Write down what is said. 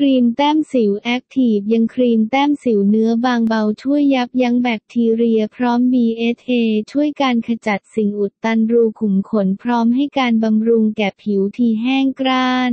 ครีมแต้มสิวแอคทีฟยังครีมแต้มสิวเนื้อบางเบาช่วยยับยั้งแบคทีเรียพร้อม BHA ช่วยการขจัดสิ่งอุดตันรูขุมขนพร้อมให้การบำรุงแก่ผิวที่แห้งกร้าน